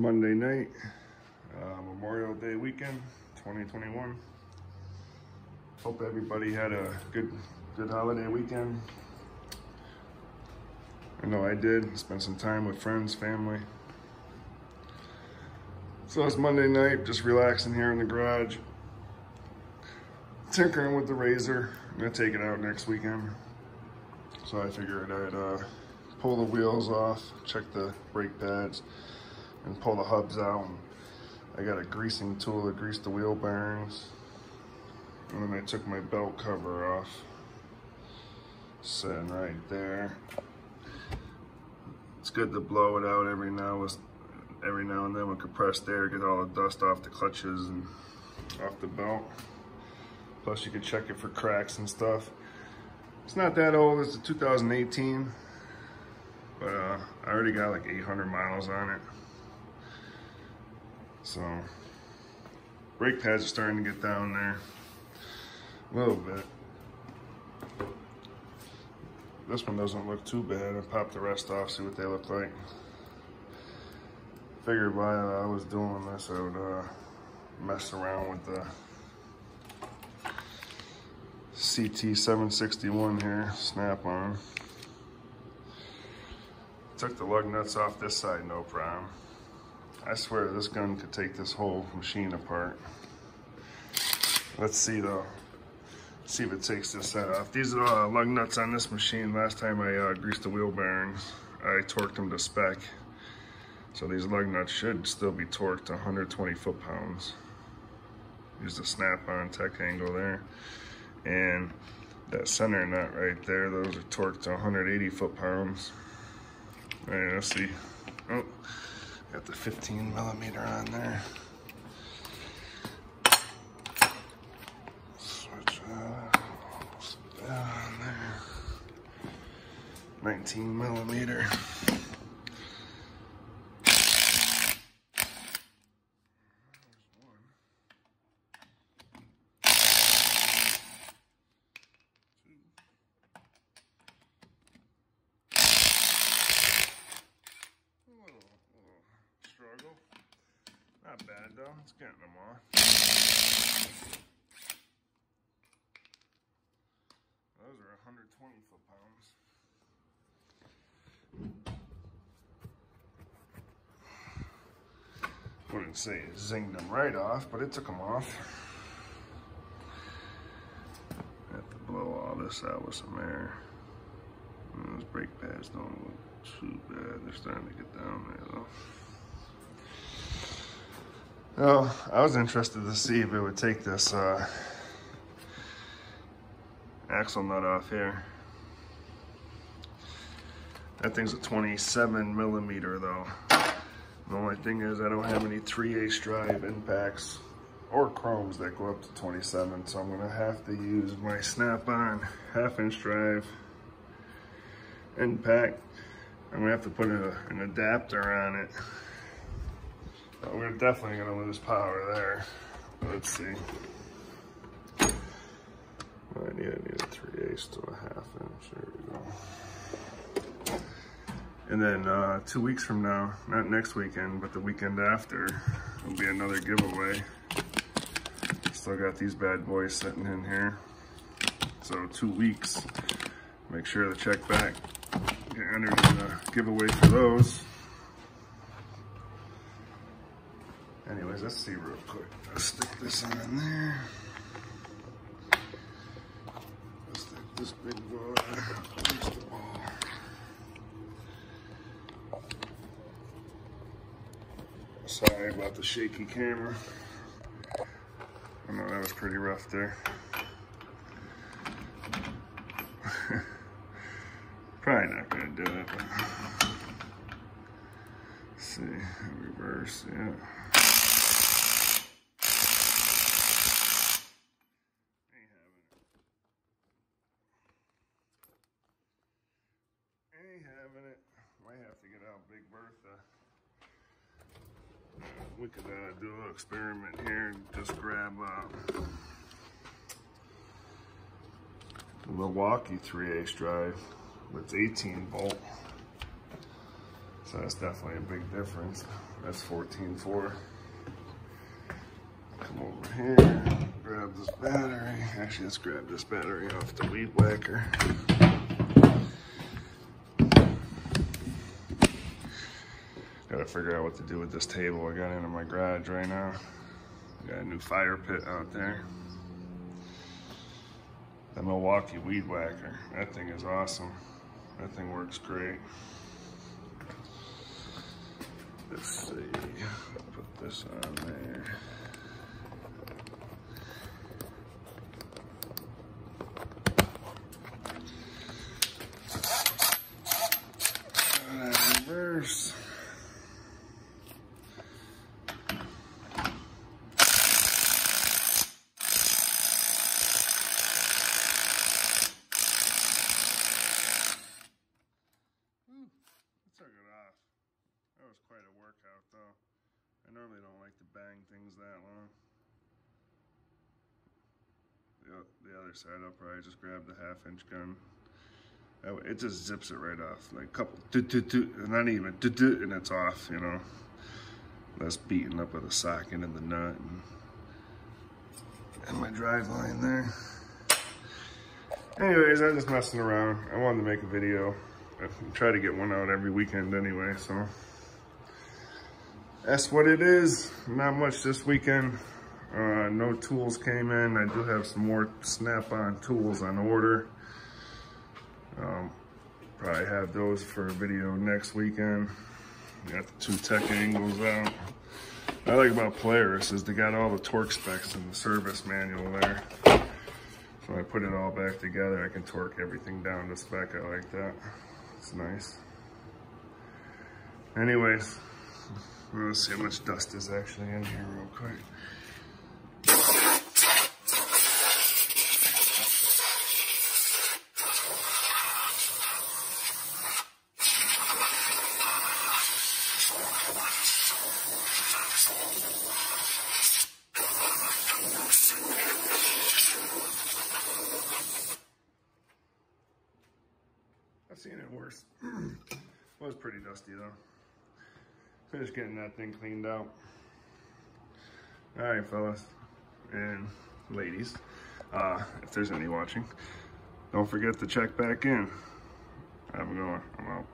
Monday night, uh, Memorial Day weekend, 2021. Hope everybody had a good, good holiday weekend. I know I did. Spent some time with friends, family. So it's Monday night, just relaxing here in the garage. Tinkering with the RZR. I'm gonna take it out next weekend. So I figured I'd uh, pull the wheels off, check the brake pads, and pull the hubs out. I got a greasing tool to grease the wheel bearings. And then I took my belt cover off. Sitting right there. It's good to blow it out every now every now and then with compressed air, get all the dust off the clutches and off the belt. Plus you can check it for cracks and stuff. It's not that old, it's a 2018. But uh, I already got like 800 miles on it. So brake pads are starting to get down there a little bit. This one doesn't look too bad. I popped the rest off, see what they look like. Figured while I was doing this, I would uh, mess around with the CT761 here, snap-on. Took the lug nuts off this side, no problem. I swear this gun could take this whole machine apart. Let's see though see if it takes this set off. These are uh, lug nuts on this machine. Last time I uh, greased the wheel bearings, I torqued them to spec. So these lug nuts should still be torqued to 120 foot-pounds. Use the snap-on tech angle there. And that center nut right there, those are torqued to 180 foot-pounds. All right, let's see. Oh, got the 15 millimeter on there. 19 millimeter. Bad though, it's getting them off. Those are 120 foot-pounds. Wouldn't say it zinged them right off, but it took them off. Have to blow all this out with some air. And those brake pads don't look too bad. They're starting to get down there though. Well, I was interested to see if it would take this uh, axle nut off here. That thing's a 27 millimeter though. The only thing is I don't have any 3 8 drive impacts or chromes that go up to 27, so I'm gonna have to use my snap-on half inch drive impact. I'm gonna have to put a, an adapter on it. We're definitely gonna lose power there. Let's see. I need, I need a 3 8 to a half inch, there we go. And then uh, two weeks from now, not next weekend, but the weekend after, will be another giveaway. Still got these bad boys sitting in here. So two weeks, make sure to check back. Get entered in the giveaway for those. Anyways, let's see real quick. Let's stick this on there. Let's stick this big boy. Sorry about the shaky camera. I know that was pretty rough there. Probably not gonna do it, but let's see, reverse, yeah. It. Might have to get out Big Bertha we could uh, do an experiment here and just grab uh, a Milwaukee 3 8 drive. with 18 volt. So that's definitely a big difference. That's 14.4. Come over here, grab this battery. Actually, let's grab this battery off the weed whacker. Figure out what to do with this table I got into my garage right now. Got a new fire pit out there. The Milwaukee Weed Whacker. That thing is awesome. That thing works great. Let's see. Put this on there. Reverse. took it off. That was quite a workout though. I normally don't like to bang things that long. The, the other side I'll probably just grab the half inch gun. It just zips it right off. Like a couple, do, do, do, not even, do, do, and it's off, you know. That's beaten up with a socket and the nut and, and my drive line there. Anyways, I'm just messing around. I wanted to make a video. I try to get one out every weekend anyway, so that's what it is. Not much this weekend. Uh, no tools came in. I do have some more snap-on tools on order. Um, probably have those for a video next weekend. Got the two tech angles out. What I like about Polaris is they got all the torque specs in the service manual there. So I put it all back together, I can torque everything down to spec. I like that. It's nice. Anyways, let's see how much dust is actually in here real quick. I've seen it worse. was pretty dusty though. Finished getting that thing cleaned out. All right, fellas and ladies, uh, if there's any watching, don't forget to check back in. Have a good one. I'm out.